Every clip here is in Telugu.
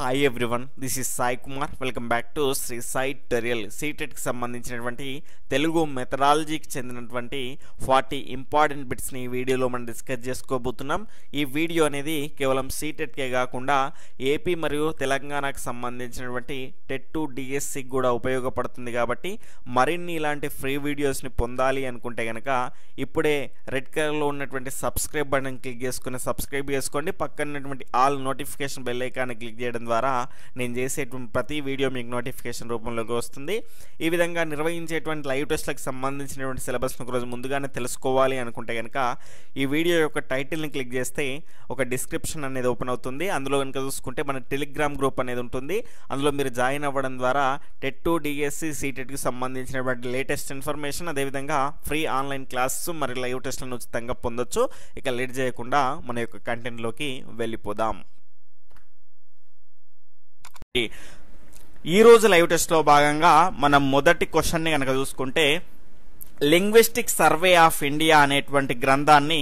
Hi everyone this is Sai Kumar welcome back to Shri Sai tutorial సీటెట్కి సంబంధించినటువంటి తెలుగు మెథడాలజీకి చెందినటువంటి ఫార్టీ ఇంపార్టెంట్ బిట్స్ని వీడియోలో మనం డిస్కస్ చేసుకోబోతున్నాం ఈ వీడియో అనేది కేవలం సీటెట్కే కాకుండా ఏపీ మరియు తెలంగాణకు సంబంధించినటువంటి టెట్ టు డిఎస్సికి కూడా ఉపయోగపడుతుంది కాబట్టి మరిన్ని ఇలాంటి ఫ్రీ వీడియోస్ని పొందాలి అనుకుంటే కనుక ఇప్పుడే రెడ్ కలర్లో ఉన్నటువంటి సబ్స్క్రైబ్ బటన్ క్లిక్ చేసుకుని సబ్స్క్రైబ్ చేసుకోండి పక్కన ఆల్ నోటిఫికేషన్ బెల్ ఐకాన్ని క్లిక్ చేయడం ద్వారా నేను చేసేటువంటి ప్రతి వీడియో మీకు నోటిఫికేషన్ రూపంలోకి వస్తుంది ఈ విధంగా నిర్వహించేటువంటి లైవ్ టెస్ట్లకు సంబంధించినటువంటి సిలబస్ను ఒకరోజు ముందుగానే తెలుసుకోవాలి అనుకుంటే కనుక ఈ వీడియో యొక్క టైటిల్ని క్లిక్ చేస్తే ఒక డిస్క్రిప్షన్ అనేది ఓపెన్ అవుతుంది అందులో కనుక చూసుకుంటే మన టెలిగ్రామ్ గ్రూప్ అనేది ఉంటుంది అందులో మీరు జాయిన్ అవ్వడం ద్వారా టెట్ టు డిఎస్సి సీటెట్కి సంబంధించినటువంటి లేటెస్ట్ ఇన్ఫర్మేషన్ అదేవిధంగా ఫ్రీ ఆన్లైన్ క్లాసెస్ మరియు లైవ్ టెస్ట్లను ఉచితంగా పొందొచ్చు ఇక లేట్ చేయకుండా మన యొక్క కంటెంట్లోకి వెళ్ళిపోదాం ఈ రోజు లైవ్ టెస్ట్లో భాగంగా మనం మొదటి క్వశ్చన్ని కనుక చూసుకుంటే లింగ్విస్టిక్ సర్వే ఆఫ్ ఇండియా అనేటువంటి గ్రంథాన్ని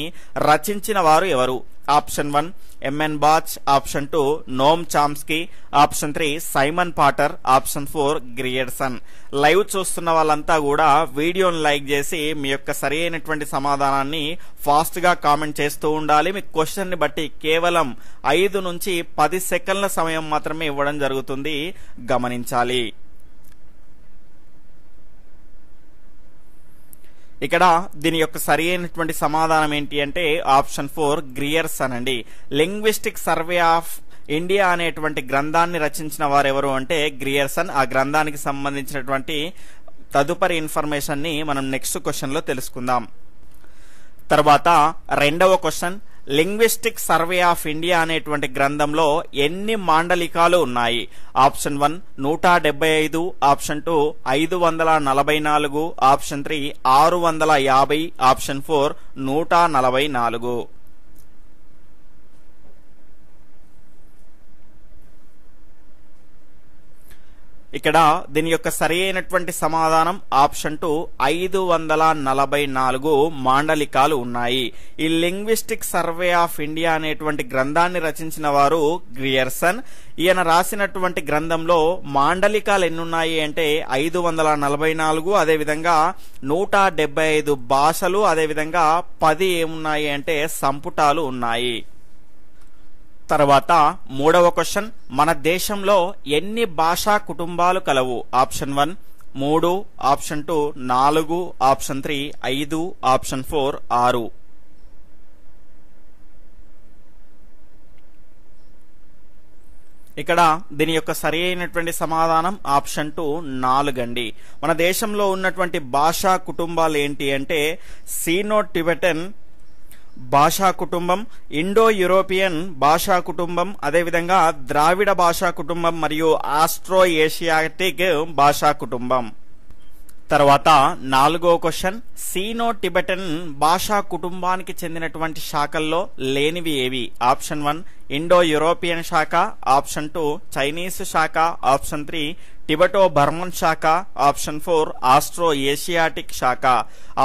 రచించిన వారు ఎవరు option one MN batch option two Noam Chomsky option three Simon Potter option four Grierson live చూస్తున్న వాళ్ళంతా కూడా వీడియోను లైక్ చేసి మీ యొక్క సరి సమాధానాన్ని సమాధానాన్ని ఫాస్ట్గా కామెంట్ చేస్తూ ఉండాలి మీ క్వశ్చన్ని బట్టి కేవలం ఐదు నుంచి పది సెకండ్ల సమయం మాత్రమే ఇవ్వడం జరుగుతుంది గమనించాలి ఇక్కడ దీని యొక్క సరి అయినటువంటి సమాధానం ఏంటి అంటే ఆప్షన్ ఫోర్ గ్రియర్స్ అండి లింగ్విస్టిక్ సర్వే ఆఫ్ ఇండియా అనేటువంటి గ్రంథాన్ని రచించిన వారెవరు అంటే గ్రియర్సన్ ఆ గ్రంథానికి సంబంధించినటువంటి తదుపరి ఇన్ఫర్మేషన్ని మనం నెక్స్ట్ క్వశ్చన్లో తెలుసుకుందాం తర్వాత రెండవ question linguistic survey of India అనేటువంటి గ్రంథంలో ఎన్ని మాండలికాలు ఉన్నాయి ఆప్షన్ వన్ నూట ఐదు ఆప్షన్ టూ ఐదు వందల నలభై నాలుగు ఆప్షన్ త్రీ ఆరు వందల యాభై ఆప్షన్ ఫోర్ నూట నలభై నాలుగు ఇక్కడ దీని యొక్క సరి అయినటువంటి సమాధానం ఆప్షన్ టు ఐదు వందల నలభై నాలుగు మాండలికాలు ఉన్నాయి ఈ లింగ్విస్టిక్ సర్వే ఆఫ్ ఇండియా అనేటువంటి గ్రంథాన్ని రచించిన వారు గ్రియర్సన్ ఈయన రాసినటువంటి గ్రంథంలో మాండలికాలు ఎన్నున్నాయి అంటే ఐదు వందల నలభై నాలుగు అదేవిధంగా నూట డెబ్బై ఐదు భాషలు అదేవిధంగా పది ఏమున్నాయి అంటే సంపుటాలు ఉన్నాయి తర్వాత మూడవ క్వశ్చన్ మన దేశంలో ఎన్ని భాషా కుటుంబాలు కలవు ఆప్షన్ వన్ మూడు ఆప్షన్ టూ నాలుగు ఆప్షన్ త్రీ ఐదు ఆప్షన్ ఫోర్ ఆరు ఇక్కడ దీని యొక్క సరి అయినటువంటి సమాధానం ఆప్షన్ టూ నాలుగండి మన దేశంలో ఉన్నటువంటి భాషా కుటుంబాలు ఏంటి అంటే సీనో టిబెటన్ భాషా కుటుంబం ఇండో యూరోపియన్ భాషా కుటుంబం అదేవిధంగా ద్రావిడ భాషా కుటుంబం మరియు ఆస్ట్రో ఏషియాటిక్ భాషా కుటుంబం తర్వాత నాలుగో క్వశ్చన్ సీనో టిబెటన్ భాషా కుటుంబానికి చెందినటువంటి శాఖల్లో లేనివి ఏవి ఆప్షన్ వన్ ఇండో యూరోపియన్ శాఖ ఆప్షన్ టూ చైనీస్ శాఖ ఆప్షన్ త్రీ టిబటో బర్మన్ శాఖ ఆప్షన్ ఫోర్ ఆస్ట్రో ఏషియాటిక్ శాఖ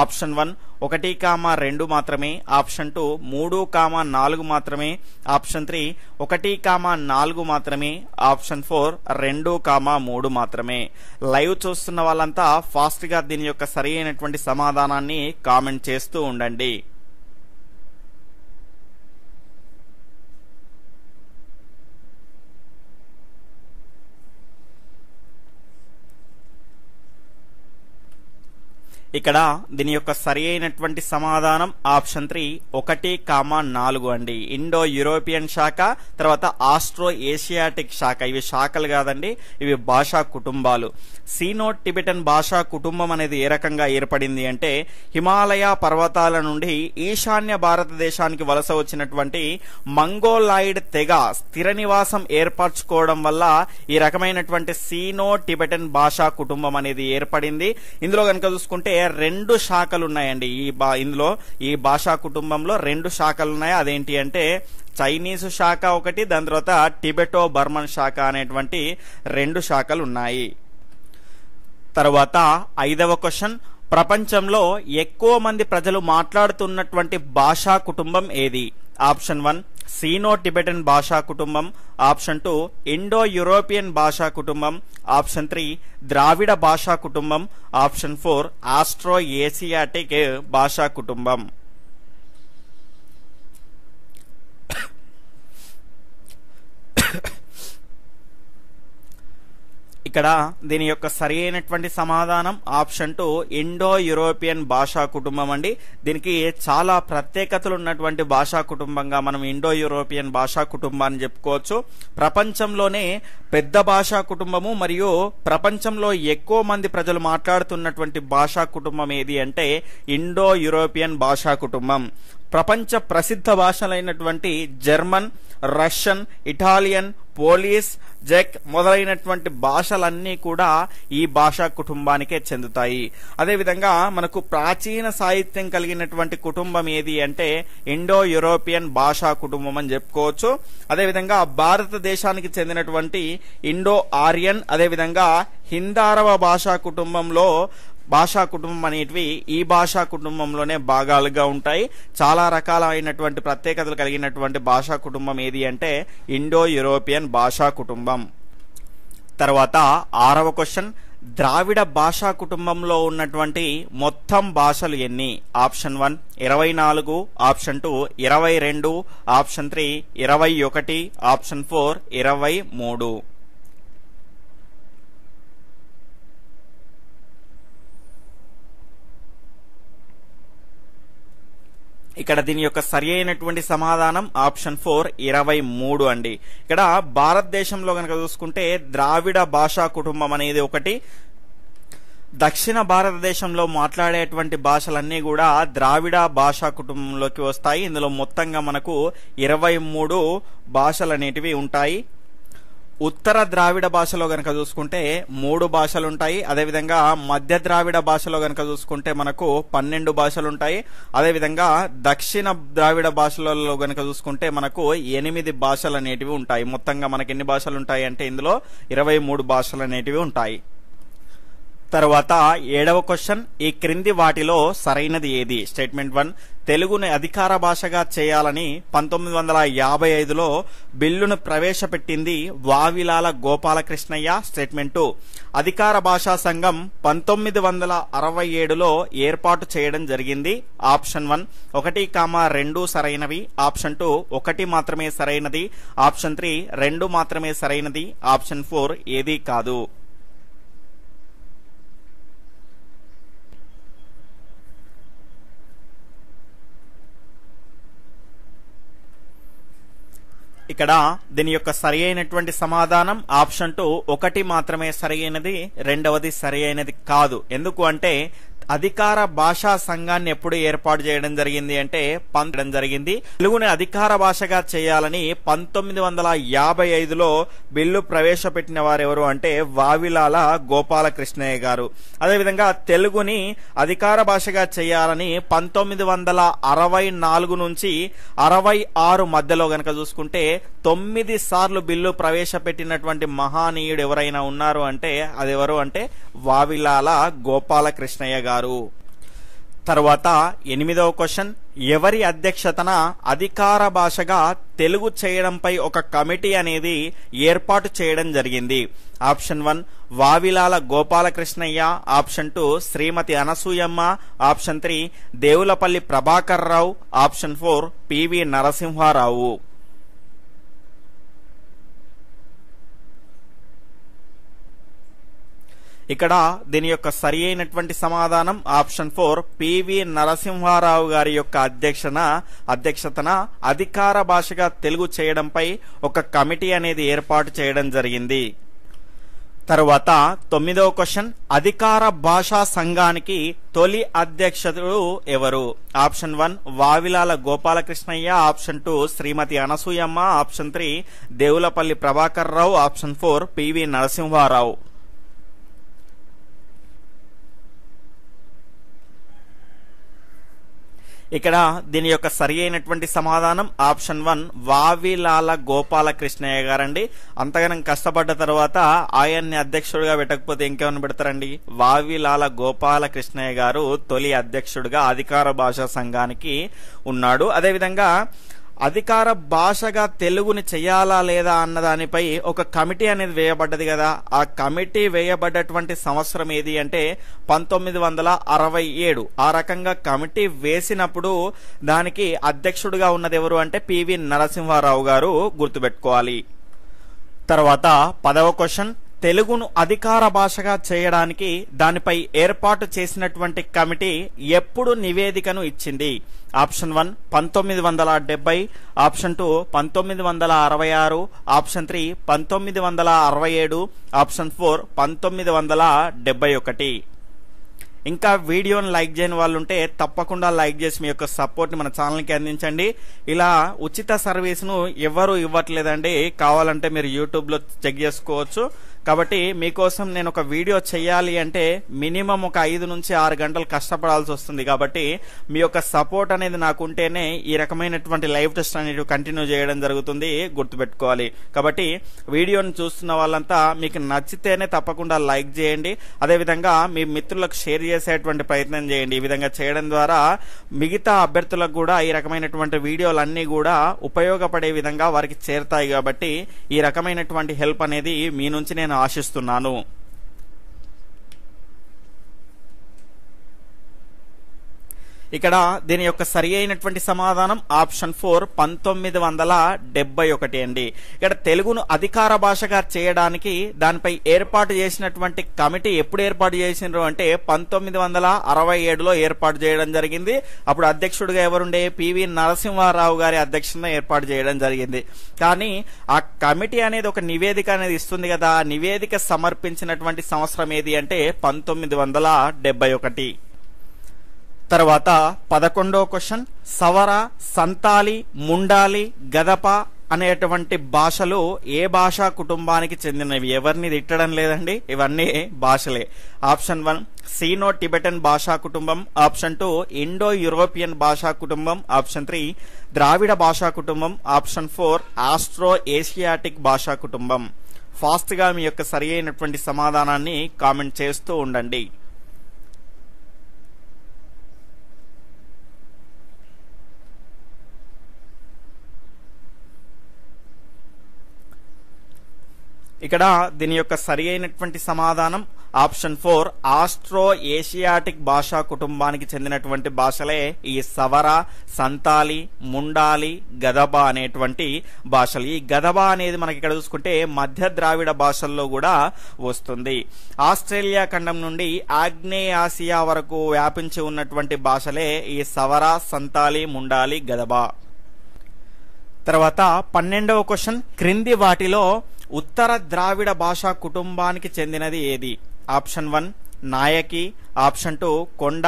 ఆప్షన్ వన్ ఒకటి కామా రెండు మాత్రమే ఆప్షన్ టూ మూడు కామా నాలుగు మాత్రమే ఆప్షన్ త్రీ ఒకటి కామా నాలుగు మాత్రమే ఆప్షన్ ఫోర్ రెండు కామా మూడు మాత్రమే లైవ్ చూస్తున్న వాళ్ళంతా ఫాస్ట్గా దీని యొక్క సరి సమాధానాన్ని కామెంట్ చేస్తూ ఉండండి ఇక్కడ దీని యొక్క సరి అయినటువంటి సమాధానం ఆప్షన్ త్రీ ఒకటి కామా నాలుగు అండి ఇండో యూరోపియన్ శాఖ తర్వాత ఆస్ట్రో ఏషియాటిక్ శాఖ ఇవి శాఖలు కాదండి ఇవి భాషా కుటుంబాలు సీనో టిబెటన్ భాషా కుటుంబం అనేది ఏ రకంగా ఏర్పడింది అంటే హిమాలయ పర్వతాల నుండి ఈశాన్య భారతదేశానికి వలస వచ్చినటువంటి మంగోలాయిడ్ తెగ స్థిర నివాసం ఏర్పరచుకోవడం వల్ల ఈ రకమైనటువంటి సీనో టిబెటన్ భాషా కుటుంబం అనేది ఏర్పడింది ఇందులో కనుక చూసుకుంటే రెండు శాఖలు ఉన్నాయండి ఈ ఇందులో ఈ భాషా కుటుంబంలో రెండు శాఖలు ఉన్నాయి అదేంటి అంటే చైనీస్ శాఖ ఒకటి దాని తర్వాత టిబెటో బర్మన్ శాఖ అనేటువంటి రెండు శాఖలు ఉన్నాయి తర్వాత ఐదవ క్వశ్చన్ ప్రపంచంలో ఎక్కువ మంది ప్రజలు మాట్లాడుతున్నటువంటి భాషా కుటుంబం ఏది ఆప్షన్ వన్ సీనో టిబెటన్ భాషా కుటుంబం ఆప్షన్ టూ ఇండో యూరోపియన్ భాషా కుటుంబం ఆప్షన్ త్రీ ద్రావిడ భాషా కుటుంబం ఆప్షన్ ఫోర్ ఆస్ట్రో ఏసియాటిక్ భాషా కుటుంబం ఇక్కడ దీని యొక్క సరి అయినటువంటి సమాధానం ఆప్షన్ టు ఇండో యూరోపియన్ భాషా కుటుంబం అండి దీనికి చాలా ప్రత్యేకతలు ఉన్నటువంటి భాషా కుటుంబంగా మనం ఇండో యూరోపియన్ భాషా కుటుంబాన్ని చెప్పుకోవచ్చు ప్రపంచంలోనే పెద్ద భాషా కుటుంబము మరియు ప్రపంచంలో ఎక్కువ మంది ప్రజలు మాట్లాడుతున్నటువంటి భాషా కుటుంబం ఏది అంటే ఇండో యూరోపియన్ భాషా కుటుంబం ప్రపంచ ప్రసిద్ధ భాషలైనటువంటి జర్మన్ రష్యన్ ఇటాలియన్ పోలీస్ జెక్ మొదలైనటువంటి భాషలన్నీ కూడా ఈ భాషా కుటుంబానికే చెందుతాయి అదేవిధంగా మనకు ప్రాచీన సాహిత్యం కలిగినటువంటి కుటుంబం ఏది అంటే ఇండో యూరోపియన్ భాషా కుటుంబం అని చెప్పుకోవచ్చు అదేవిధంగా భారతదేశానికి చెందినటువంటి ఇండో ఆర్యన్ అదేవిధంగా హిందారవ భాషా కుటుంబంలో భాషా కుటుంబం అనేటివి ఈ భాషా కుటుంబంలోనే భాగాలుగా ఉంటాయి చాలా రకాలైనటువంటి ప్రత్యేకతలు కలిగినటువంటి భాషా కుటుంబం ఏది అంటే ఇండో యూరోపియన్ భాషా కుటుంబం తర్వాత ఆరవ క్వశ్చన్ ద్రావిడ భాషా కుటుంబంలో ఉన్నటువంటి మొత్తం భాషలు ఎన్ని ఆప్షన్ వన్ ఇరవై నాలుగు ఆప్షన్ టూ ఇరవై రెండు ఆప్షన్ త్రీ ఇరవై ఒకటి ఆప్షన్ ఫోర్ ఇరవై మూడు ఇక్కడ దీని యొక్క సరి అయినటువంటి సమాధానం ఆప్షన్ ఫోర్ ఇరవై మూడు అండి ఇక్కడ భారతదేశంలో కనుక చూసుకుంటే ద్రావిడ భాషా కుటుంబం అనేది ఒకటి దక్షిణ భారతదేశంలో మాట్లాడేటువంటి భాషలన్నీ కూడా ద్రావిడ భాషా కుటుంబంలోకి వస్తాయి ఇందులో మొత్తంగా మనకు ఇరవై మూడు భాషలు అనేటివి ఉంటాయి ఉత్తర ద్రావిడ భాషలో గనక చూసుకుంటే మూడు భాషలు ఉంటాయి అదేవిధంగా మధ్య ద్రావిడ భాషలో గనక చూసుకుంటే మనకు పన్నెండు భాషలు ఉంటాయి అదేవిధంగా దక్షిణ ద్రావిడ భాషలలో గనక చూసుకుంటే మనకు ఎనిమిది భాషలు అనేటివి ఉంటాయి మొత్తంగా మనకి ఎన్ని భాషలు ఉంటాయి అంటే ఇందులో ఇరవై మూడు భాషలు అనేటివి ఉంటాయి తర్వాత ఏడవ క్వశ్చన్ ఈ క్రింది వాటిలో సరైనది ఏది స్టేట్మెంట్ వన్ తెలుగుని అధికార భాషగా చేయాలని పంతొమ్మిది వందల యాభై ఐదులో బిల్లును ప్రవేశపెట్టింది వావిలాల గోపాలకృష్ణయ్య స్టేట్మెంట్ టూ అధికార భాషా సంఘం పంతొమ్మిది వందల అరవై ఏడులో ఏర్పాటు చేయడం జరిగింది ఆప్షన్ వన్ ఒకటి కామా రెండు సరైనవి ఆప్షన్ టూ ఒకటి మాత్రమే సరైనది ఆప్షన్ త్రీ రెండు మాత్రమే సరైనది ఆప్షన్ ఫోర్ ఏదీ కాదు ఇక్కడ దీని యొక్క సరి అయినటువంటి సమాధానం ఆప్షన్ టు ఒకటి మాత్రమే సరి అయినది రెండవది సరి అయినది కాదు ఎందుకు అంటే అధికార భాషా సంఘాన్ని ఎప్పుడు ఏర్పాటు చేయడం జరిగింది అంటే పంపడం జరిగింది తెలుగుని అధికార భాషగా చేయాలని పంతొమ్మిది వందల యాభై ఐదులో బిల్లు ప్రవేశపెట్టిన వారెవరు అంటే వావిలాల గోపాలకృష్ణయ్య గారు అదేవిధంగా తెలుగుని అధికార భాషగా చేయాలని పంతొమ్మిది వందల అరవై నాలుగు నుంచి అరవై ఆరు మధ్యలో గనక చూసుకుంటే తొమ్మిది సార్లు బిల్లు ప్రవేశపెట్టినటువంటి మహానీయుడు ఎవరైనా ఉన్నారు అంటే అదెవరు అంటే వావిలాల గోపాలకృష్ణయ్య గారు గారు తర్వాత ఎనిమిదవ క్వశ్చన్ ఎవరి అధ్యక్షతన అధికార భాషగా తెలుగు చేయడంపై ఒక కమిటీ అనేది ఏర్పాటు చేయడం జరిగింది option one Vavilala Gopalakrishnayya option two Shrimati Anasuyamma option three Devulapalli Prabhakar Rao option four PV Narasimha Rao ఇక్కడ దీని యొక్క సరి అయినటువంటి సమాధానం ఆప్షన్ ఫోర్ పివి నరసింహారావు గారి యొక్క అధ్యక్షన అధ్యక్షతన అధికార భాషగా తెలుగు చేయడంపై ఒక కమిటీ అనేది ఏర్పాటు చేయడం జరిగింది తరువాత తొమ్మిదవ క్వశ్చన్ అధికార భాషా సంఘానికి తొలి అధ్యక్షుడు ఎవరు option one Vavilala Gopalakrishnayya option two Shrimati Anasuyamma option three Devulapalli Prabhakar Rao option four PV Narasimha Rao ఇక్కడ దీని యొక్క సరి అయినటువంటి సమాధానం ఆప్షన్ వన్ వావిలాల గోపాలకృష్ణయ్య గారండి అంతగానం కష్టపడ్డ తర్వాత ఆయన్ని అధ్యక్షుడిగా పెట్టకపోతే ఇంకేమైనా పెడతారండి వావిలాల గోపాలకృష్ణయ్య గారు తొలి అధ్యక్షుడిగా అధికార భాషా సంఘానికి ఉన్నాడు అదేవిధంగా అధికార భాషగా తెలుగుని చేయాలా లేదా అన్నదానిపై ఒక కమిటీ అనేది వేయబడ్డది కదా ఆ కమిటీ వేయబడ్డటువంటి సంవత్సరం ఏది అంటే పంతొమ్మిది వందల అరవై ఏడు ఆ రకంగా కమిటీ వేసినప్పుడు దానికి అధ్యక్షుడిగా ఉన్నది ఎవరు అంటే పివి నరసింహారావు గారు గుర్తుపెట్టుకోవాలి తర్వాత పదవ క్వశ్చన్ తెలుగును అధికార భాషగా చేయడానికి దానిపై ఏర్పాటు చేసినటువంటి కమిటీ ఎప్పుడు నివేదికను ఇచ్చింది ఆప్షన్ వన్ పంతొమ్మిది వందల డెబ్బై ఆప్షన్ టూ పంతొమ్మిది వందల అరవై ఆరు ఆప్షన్ త్రీ పంతొమ్మిది వందల అరవై ఏడు ఆప్షన్ ఫోర్ పంతొమ్మిది వందల డెబ్బై ఒకటి ఇంకా వీడియోని లైక్ చేయని వాళ్ళు ఉంటే తప్పకుండా లైక్ చేసి మీ యొక్క సపోర్ట్ని మన ఛానల్కి అందించండి ఇలా ఉచిత సర్వీస్ను ఎవరు ఇవ్వట్లేదండి కావాలంటే మీరు యూట్యూబ్లో చెక్ చేసుకోవచ్చు కాబట్టి మీకోసం నేను ఒక వీడియో చేయాలి అంటే మినిమం ఒక ఐదు నుంచి ఆరు గంటలు కష్టపడాల్సి వస్తుంది కాబట్టి మీ యొక్క సపోర్ట్ అనేది నాకుంటేనే ఈ రకమైనటువంటి లైవ్ టెస్ట్ అనేది కంటిన్యూ చేయడం జరుగుతుంది గుర్తుపెట్టుకోవాలి కాబట్టి వీడియోను చూస్తున్న వాళ్ళంతా మీకు నచ్చితేనే తప్పకుండా లైక్ చేయండి అదేవిధంగా మీ మిత్రులకు షేర్ చేసేటువంటి ప్రయత్నం చేయండి ఈ విధంగా చేయడం ద్వారా మిగతా అభ్యర్థులకు కూడా ఈ రకమైనటువంటి వీడియోలన్నీ కూడా ఉపయోగపడే విధంగా వారికి చేరుతాయి కాబట్టి ఈ రకమైనటువంటి హెల్ప్ అనేది మీ నుంచి నేను ఆశిస్తున్నాను ఇక్కడ దీని యొక్క సరి అయినటువంటి సమాధానం ఆప్షన్ ఫోర్ పంతొమ్మిది వందల డెబ్బై ఒకటి అండి ఇక్కడ తెలుగును అధికార భాషగా చేయడానికి దానిపై ఏర్పాటు చేసినటువంటి కమిటీ ఎప్పుడు ఏర్పాటు చేసినారు అంటే పంతొమ్మిది వందల అరవై ఏడులో ఏర్పాటు చేయడం జరిగింది అప్పుడు అధ్యక్షుడిగా ఎవరుండే పివి నరసింహారావు గారి అధ్యక్షతన ఏర్పాటు చేయడం జరిగింది కానీ ఆ కమిటీ అనేది ఒక నివేదిక అనేది ఇస్తుంది కదా నివేదిక సమర్పించినటువంటి సంవత్సరం ఏది అంటే పంతొమ్మిది వందల డెబ్బై ఒకటి తర్వాత పదకొండో క్వశ్చన్ సవర సంతాలి ముండాలి గదప అనేటువంటి భాషలు ఏ భాషా కుటుంబానికి చెందినవి ఎవరిని తిట్టడం లేదండి ఇవన్నీ భాషలే ఆప్షన్ వన్ సీనో టిబెటన్ భాషా కుటుంబం ఆప్షన్ టూ ఇండో యూరోపియన్ భాషా కుటుంబం ఆప్షన్ త్రీ ద్రావిడ భాషా కుటుంబం ఆప్షన్ ఫోర్ ఆస్ట్రో ఏషియాటిక్ భాషా కుటుంబం ఫాస్ట్గా మీ యొక్క సరి అయినటువంటి సమాధానాన్ని కామెంట్ చేస్తూ ఉండండి ఇక్కడ దీని యొక్క సరి అయినటువంటి సమాధానం ఆప్షన్ ఫోర్ ఆస్ట్రో ఏషియాటిక్ భాషా కుటుంబానికి చెందినటువంటి భాషలే ఈ సవర సంతాలి ముండాలి గదబ అనేటువంటి భాషలు ఈ గదబ అనేది మనకి ఇక్కడ చూసుకుంటే మధ్య ద్రావిడ భాషల్లో కూడా వస్తుంది ఆస్ట్రేలియా ఖండం నుండి ఆగ్నేయాసియా వరకు వ్యాపించి ఉన్నటువంటి భాషలే ఈ సవర సంతాలి ముండాలి గదబ తర్వాత పన్నెండవ క్వశ్చన్ క్రింది వాటిలో ఉత్తర ద్రావిడ భాషా కుటుంబానికి చెందినది ఏది option one Naiki option two Konda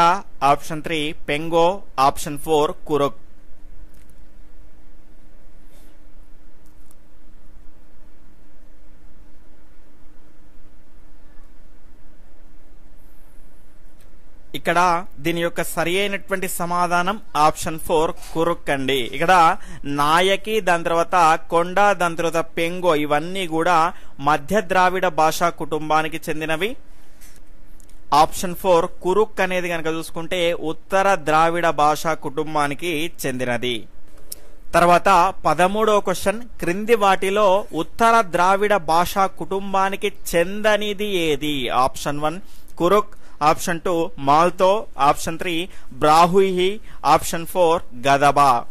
option three Pengo option four Kurukh ఇక్కడ దీని యొక్క సరి అయినటువంటి సమాధానం ఆప్షన్ ఫోర్ కురుక్ అండి ఇక్కడ నాయకి దాని తర్వాత కొండ దాని తర్వాత పెంగో ఇవన్నీ కూడా మధ్య ద్రావిడ భాషా కుటుంబానికి చెందినవి ఆప్షన్ ఫోర్ కురుక్ అనేది కనుక చూసుకుంటే ఉత్తర ద్రావిడ భాషా కుటుంబానికి చెందినది తర్వాత పదమూడవ క్వశ్చన్ క్రింది వాటిలో ఉత్తర ద్రావిడ భాషా కుటుంబానికి చెందనిది ఏది option one Kurukh Option 2 Malto. Option 3 Brahuhi. Option 4 Gadaba.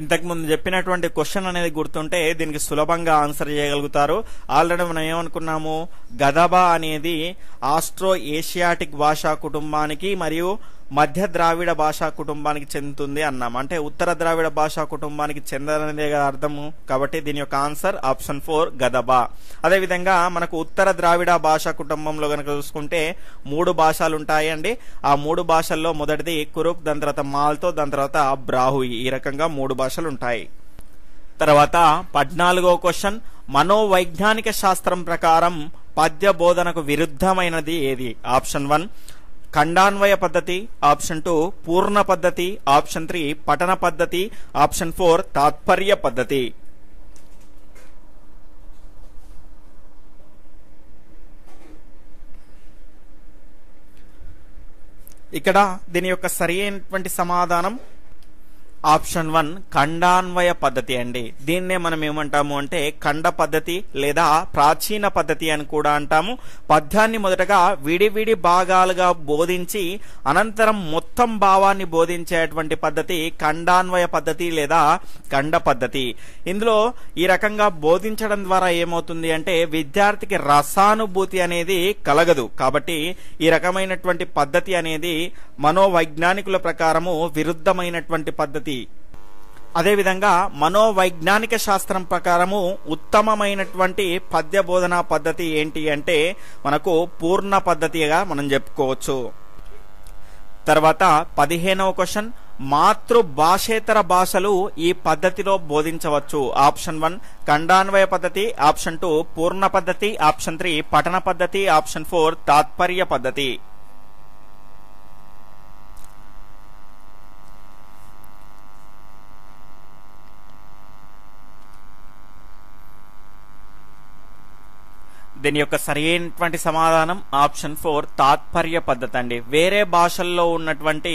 ఇంతకుముందు చెప్పినటువంటి క్వశ్చన్ అనేది గుర్తుంటే దీనికి సులభంగా ఆన్సర్ చేయగలుగుతారు ఆల్రెడీ మనం ఏమనుకున్నాము గదబా అనేది ఆస్ట్రో ఏషియాటిక్ భాషా కుటుంబానికి మరియు మధ్య ద్రావిడ భాషా కుటుంబానికి చెందుతుంది అన్నాం అంటే ఉత్తర ద్రావిడ భాషా కుటుంబానికి చెందనదే అర్థము కాబట్టి దీని యొక్క ఆన్సర్ ఆప్షన్ ఫోర్ గదబ అదేవిధంగా మనకు ఉత్తర ద్రావిడ భాషా కుటుంబంలో కనుక చూసుకుంటే మూడు భాషలు ఉంటాయండి ఆ మూడు భాషల్లో మొదటిది కురుక్ దాని తర్వాత మాల్తో దాని తర్వాత బ్రాహుయి ఈ రకంగా మూడు భాషలు ఉంటాయి తర్వాత పద్నాలుగో క్వశ్చన్ మనోవైజ్ఞానిక శాస్త్రం ప్రకారం పద్య బోధనకు విరుద్ధమైనది ఏది ఆప్షన్ వన్ ఖండాన్వయ పద్ధతి ఆప్షన్ టూ పూర్ణ పద్ధతి ఆప్షన్ త్రీ పఠన పద్ధతి ఆప్షన్ ఫోర్ తాత్పర్య పద్ధతి ఇక్కడ దీని యొక్క సరి అయినటువంటి సమాధానం ఆప్షన్ వన్ ఖండాన్వయ పద్ధతి అండి దీన్నే మనం ఏమంటాము అంటే ఖండ పద్ధతి లేదా ప్రాచీన పద్ధతి అని కూడా అంటాము పద్యాన్ని మొదటగా విడివిడి భాగాలుగా బోధించి అనంతరం మొత్తం భావాన్ని బోధించేటువంటి పద్ధతి ఖండాన్వయ పద్ధతి లేదా ఖండ పద్ధతి ఇందులో ఈ రకంగా బోధించడం ద్వారా ఏమవుతుంది అంటే విద్యార్థికి రసానుభూతి అనేది కలగదు కాబట్టి ఈ రకమైనటువంటి పద్ధతి అనేది మనోవైజ్ఞానికుల ప్రకారము విరుద్ధమైనటువంటి పద్ధతి ప్రకృతి అదేవిధంగా మనోవైజ్ఞానిక శాస్త్రం ప్రకారము ఉత్తమమైనటువంటి పద్య బోధనా పద్ధతి ఏంటి అంటే మనకు పూర్ణ పద్ధతిగా మనం చెప్పుకోవచ్చు తర్వాత పదిహేనవ క్వశ్చన్ మాతృభాషేతర భాషలు ఈ పద్ధతిలో బోధించవచ్చు ఆప్షన్ వన్ ఖండాన్వయ పద్ధతి ఆప్షన్ టూ పూర్ణ పద్ధతి ఆప్షన్ త్రీ పఠన పద్ధతి ఆప్షన్ ఫోర్ తాత్పర్య పద్ధతి దీని యొక్క సరైనటువంటి సమాధానం ఆప్షన్ ఫోర్ తాత్పర్య పద్ధతి అండి వేరే భాషల్లో ఉన్నటువంటి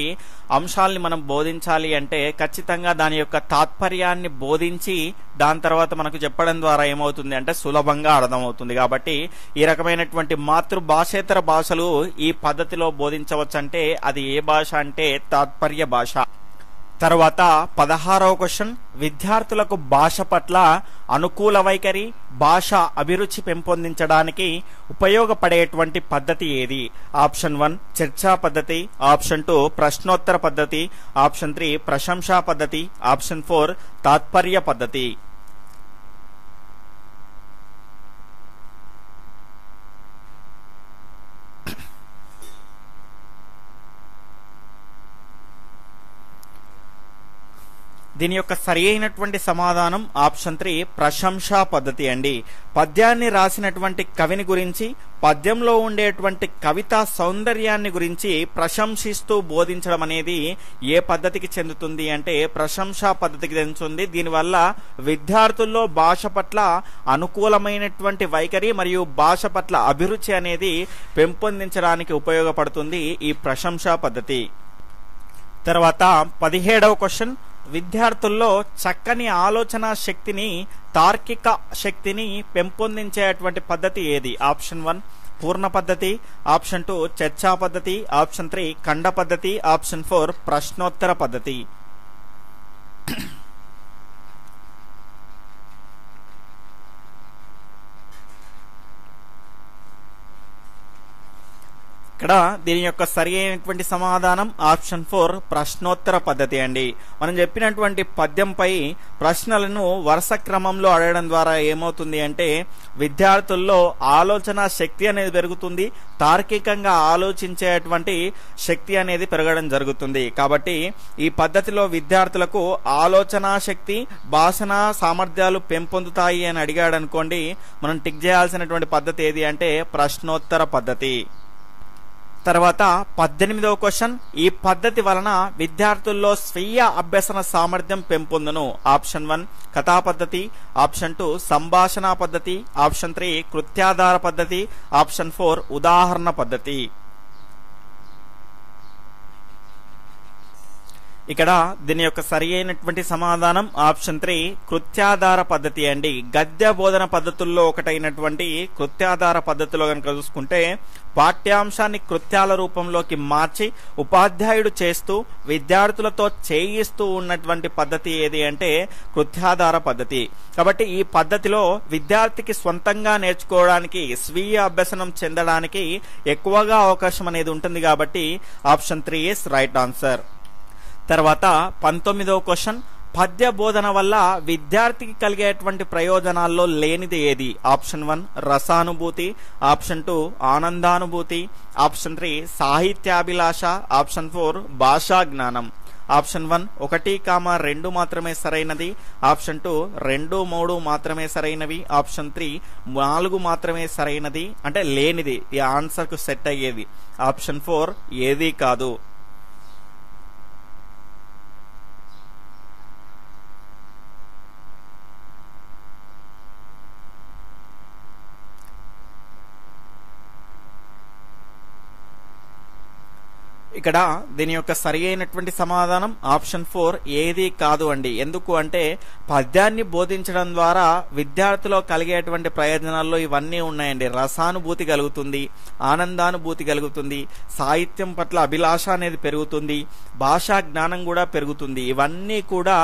అంశాలని మనం బోధించాలి అంటే ఖచ్చితంగా దాని యొక్క తాత్పర్యాన్ని బోధించి దాని తర్వాత మనకు చెప్పడం ద్వారా ఏమవుతుంది అంటే సులభంగా అర్థమవుతుంది కాబట్టి ఈ రకమైనటువంటి మాతృభాషేతర భాషలు ఈ పద్ధతిలో బోధించవచ్చంటే అది ఏ భాష అంటే తాత్పర్య భాష తర్వాత పదహారవ క్వశ్చన్ విద్యార్థులకు భాష పట్ల అనుకూల వైఖరి భాష అభిరుచి పెంపొందించడానికి ఉపయోగపడేటువంటి పద్ధతి ఏది ఆప్షన్ వన్ చర్చా పద్ధతి ఆప్షన్ టూ ప్రశ్నోత్తర పద్ధతి ఆప్షన్ త్రీ ప్రశంసా పద్ధతి ఆప్షన్ ఫోర్ తాత్పర్య పద్ధతి దీని యొక్క సరి అయినటువంటి సమాధానం ఆప్షన్ త్రీ ప్రశంసా పద్ధతి అండి పద్యాన్ని రాసినటువంటి కవిని గురించి పద్యంలో ఉండేటువంటి కవితా సౌందర్యాన్ని గురించి ప్రశంసిస్తూ బోధించడం అనేది ఏ పద్ధతికి చెందుతుంది అంటే ప్రశంసా పద్ధతికి చెందుతుంది దీనివల్ల విద్యార్థుల్లో భాష పట్ల అనుకూలమైనటువంటి వైఖరి మరియు భాష పట్ల అభిరుచి అనేది పెంపొందించడానికి ఉపయోగపడుతుంది ఈ ప్రశంసా పద్ధతి తర్వాత పదిహేడవ క్వశ్చన్ విద్యార్థుల్లో చక్కని ఆలోచన శక్తిని తార్కిక శక్తిని పెంపొందించేటువంటి పద్ధతి ఏది ఆప్షన్ వన్ పూర్ణ పద్ధతి ఆప్షన్ టూ చర్చా పద్ధతి ఆప్షన్ త్రీ ఖండ పద్ధతి ఆప్షన్ ఫోర్ ప్రశ్నోత్తర పద్ధతి ఇక్కడ దీని యొక్క సరి అయినటువంటి సమాధానం ఆప్షన్ ఫోర్ ప్రశ్నోత్తర పద్ధతి అండి మనం చెప్పినటువంటి పద్యంపై ప్రశ్నలను వరుస క్రమంలో అడగడం ద్వారా ఏమవుతుంది అంటే విద్యార్థుల్లో ఆలోచన శక్తి అనేది పెరుగుతుంది తార్కికంగా ఆలోచించేటువంటి శక్తి అనేది పెరగడం జరుగుతుంది కాబట్టి ఈ పద్ధతిలో విద్యార్థులకు ఆలోచన శక్తి భాషణ సామర్థ్యాలు పెంపొందుతాయి అని అడిగాడు అనుకోండి మనం టిక్ చేయాల్సినటువంటి పద్ధతి ఏది అంటే ప్రశ్నోత్తర పద్ధతి తర్వాత పద్దెనిమిదవ క్వశ్చన్ ఈ పద్ధతి వలన విద్యార్థుల్లో స్వీయ అభ్యసన సామర్థ్యం పెంపొందును ఆప్షన్ వన్ కథా పద్ధతి ఆప్షన్ టూ సంభాషణ పద్ధతి ఆప్షన్ త్రీ కృత్యాధార పద్ధతి ఆప్షన్ ఫోర్ ఉదాహరణ పద్ధతి ఇక్కడ దీని యొక్క సరి అయినటువంటి సమాధానం ఆప్షన్ త్రీ కృత్యాధార పద్ధతి అండి గద్య బోధన పద్ధతుల్లో ఒకటైనటువంటి కృత్యాధార పద్ధతిలో కనుక చూసుకుంటే పాఠ్యాంశాన్ని కృత్యాల రూపంలోకి మార్చి ఉపాధ్యాయుడు చేస్తూ విద్యార్థులతో చేయిస్తూ ఉన్నటువంటి పద్ధతి ఏది అంటే కృత్యాధార పద్ధతి కాబట్టి ఈ పద్ధతిలో విద్యార్థికి స్వంతంగా నేర్చుకోవడానికి స్వీయ అభ్యసనం చెందడానికి ఎక్కువగా అవకాశం అనేది ఉంటుంది కాబట్టి option three is right answer తర్వాత పంతొమ్మిదవ క్వశ్చన్ పద్య బోధన వల్ల విద్యార్థికి కలిగేటువంటి ప్రయోజనాల్లో లేనిది ఏది ఆప్షన్ వన్ రసానుభూతి ఆప్షన్ టూ ఆనందానుభూతి ఆప్షన్ త్రీ సాహిత్యాభిలాష ఆప్షన్ ఫోర్ భాషా జ్ఞానం ఆప్షన్ వన్ ఒకటి కామ రెండు మాత్రమే సరైనది ఆప్షన్ టూ రెండు మూడు మాత్రమే సరైనవి ఆప్షన్ త్రీ నాలుగు మాత్రమే సరైనది అంటే లేనిది ఈ ఆన్సర్కు సెట్ అయ్యేది ఆప్షన్ ఫోర్ ఏది కాదు ఇక్కడ దీని యొక్క సరి అయినటువంటి సమాధానం ఆప్షన్ ఫోర్ ఏది కాదు అండి ఎందుకు అంటే పద్యాన్ని బోధించడం ద్వారా విద్యార్థిలో కలిగేటువంటి ప్రయోజనాల్లో ఇవన్నీ ఉన్నాయండి రసానుభూతి కలుగుతుంది ఆనందానుభూతి కలుగుతుంది సాహిత్యం పట్ల అభిలాష అనేది పెరుగుతుంది భాషా జ్ఞానం కూడా పెరుగుతుంది ఇవన్నీ కూడా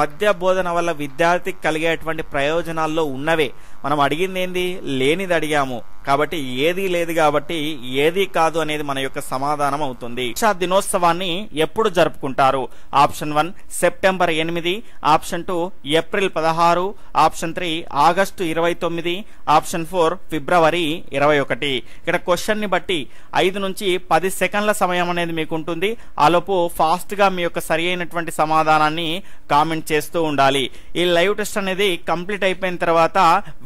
పద్య బోధన వల్ల విద్యార్థికి కలిగేటువంటి ప్రయోజనాల్లో ఉన్నవే మనం అడిగింది ఏంది లేనిది అడిగాము కాబట్టి ఏది లేదు కాబట్టి ఏది కాదు అనేది మన యొక్క సమాధానం అవుతుంది శిక్షా దినోత్సవాన్ని ఎప్పుడు జరుపుకుంటారు ఆప్షన్ వన్ సెప్టెంబర్ ఎనిమిది ఆప్షన్ టూ ఏప్రిల్ పదహారు ఆప్షన్ త్రీ ఆగస్టు ఇరవై తొమ్మిది ఆప్షన్ ఫోర్ ఫిబ్రవరి ఇరవై ఒకటి ఇక్కడ క్వశ్చన్ని బట్టి ఐదు నుంచి పది సెకండ్ల సమయం అనేది మీకు ఉంటుంది ఆలోపు ఫాస్ట్గా మీ యొక్క సరి అయినటువంటి సమాధానాన్ని కామెంట్ చేస్తూ ఉండాలి ఈ లైవ్ టెస్ట్ అనేది కంప్లీట్ అయిపోయిన తర్వాత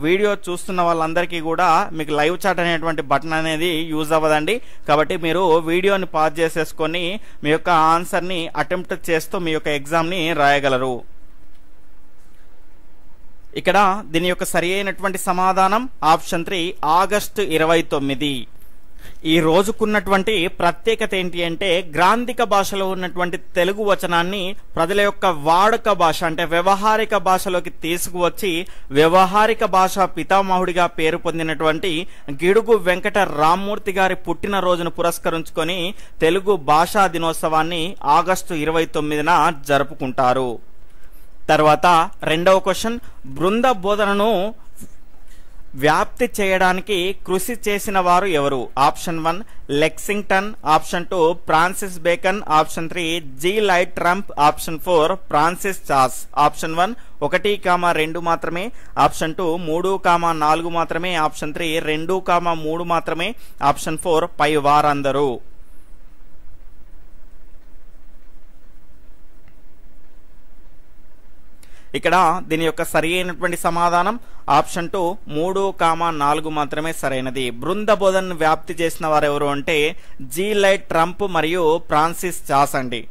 వీడియో చూస్తున్న వాళ్ళందరికీ కూడా మీకు లైవ్ లైవ్ చాట్ అనేటువంటి బటన్ అనేది యూజ్ అవ్వదండి కాబట్టి మీరు వీడియోని పాజ్ చేసేసుకొని మీ యొక్క ఆన్సర్ని అటెంప్ట్ చేస్తూ మీ యొక్క ఎగ్జామ్ని రాయగలరు ఇక్కడ దీని యొక్క సరి అయినటువంటి సమాధానం ఆప్షన్ త్రీ ఆగస్టు ఇరవై తొమ్మిది ఈ రోజుకున్నటువంటి ప్రత్యేకత ఏంటి అంటే గ్రాంధిక భాషలో ఉన్నటువంటి తెలుగు వచనాన్ని ప్రజల యొక్క వాడుక భాష అంటే వ్యవహారిక భాషలోకి తీసుకువచ్చి వ్యవహారిక భాష పితామహుడిగా పేరు పొందినటువంటి గిడుగు వెంకట రామ్మూర్తి గారి పుట్టినరోజును పురస్కరించుకొని తెలుగు భాషా దినోత్సవాన్ని ఆగస్టు ఇరవై తొమ్మిదిన జరుపుకుంటారు తర్వాత రెండవ క్వశ్చన్ బృంద బోధనను వ్యాప్తి చేయడానికి కృషి చేసిన వారు ఎవరు option one Lexington option two Francis Bacon option three G Light Trump option four Francis Chase option one ఒకటి కామా రెండు మాత్రమే ఆప్షన్ టూ మూడు కామా నాలుగు మాత్రమే ఆప్షన్ త్రీ రెండు కామా మూడు మాత్రమే ఆప్షన్ ఫోర్ పై వారందరూ ఇక్కడ దీని యొక్క సరి అయినటువంటి సమాధానం ఆప్షన్ టూ మూడు కామా నాలుగు మాత్రమే సరైనది బృంద బోధనను వ్యాప్తి చేసిన ఎవరు అంటే జీ లైట్ ట్రంప్ మరియు ఫ్రాన్సిస్ చాస్ అండి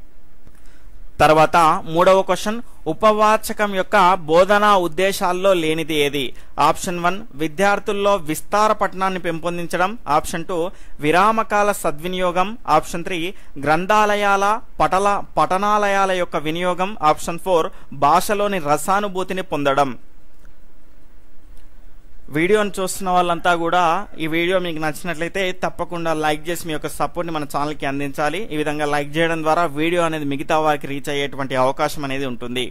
తర్వాత మూడవ క్వశ్చన్ ఉపవాచకం యొక్క బోధనా ఉద్దేశాల్లో లేనిది ఏది ఆప్షన్ వన్ విద్యార్థుల్లో విస్తార పఠనాన్ని పెంపొందించడం ఆప్షన్ టూ విరామకాల సద్వినియోగం ఆప్షన్ త్రీ గ్రంథాలయాల పటల పఠనాలయాల యొక్క వినియోగం ఆప్షన్ ఫోర్ భాషలోని రసానుభూతిని పొందడం వీడియోని చూస్తున్న వాళ్ళంతా కూడా ఈ వీడియో మీకు నచ్చినట్లయితే తప్పకుండా లైక్ చేసి మీ యొక్క సపోర్ట్ని మన ఛానల్కి అందించాలి ఈ విధంగా లైక్ చేయడం ద్వారా వీడియో అనేది మిగతా వారికి రీచ్ అయ్యేటువంటి అవకాశం అనేది ఉంటుంది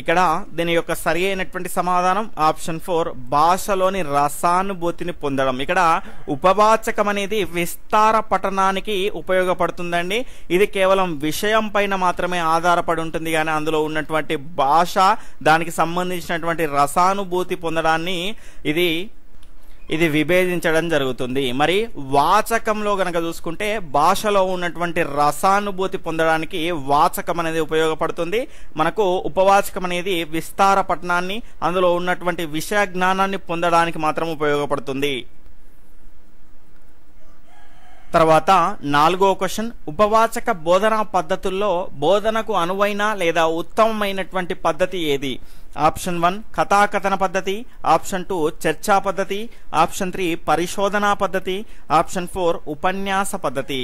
ఇక్కడ దీని యొక్క సరి అయినటువంటి సమాధానం ఆప్షన్ ఫోర్ భాషలోని రసానుభూతిని పొందడం ఇక్కడ ఉపవాచకం అనేది విస్తార పఠనానికి ఉపయోగపడుతుందండి ఇది కేవలం విషయం పైన మాత్రమే ఆధారపడి ఉంటుంది కానీ అందులో ఉన్నటువంటి భాష దానికి సంబంధించినటువంటి రసానుభూతి పొందడాన్ని ఇది ఇది విభేదించడం జరుగుతుంది మరి వాచకంలో గనక చూసుకుంటే భాషలో ఉన్నటువంటి రసానుభూతి పొందడానికి వాచకం అనేది ఉపయోగపడుతుంది మనకు ఉపవాచకం అనేది విస్తార పట్టణాన్ని అందులో ఉన్నటువంటి విషయ జ్ఞానాన్ని పొందడానికి మాత్రం ఉపయోగపడుతుంది తర్వాత నాలుగో క్వశ్చన్ ఉపవాచక బోధనా పద్ధతుల్లో బోధనకు అనువైన లేదా ఉత్తమమైనటువంటి పద్ధతి ఏది ఆప్షన్ వన్ కథాకథన పద్ధతి ఆప్షన్ టూ చర్చా పద్ధతి ఆప్షన్ త్రీ పరిశోధనా పద్ధతి ఆప్షన్ ఫోర్ ఉపన్యాస పద్ధతి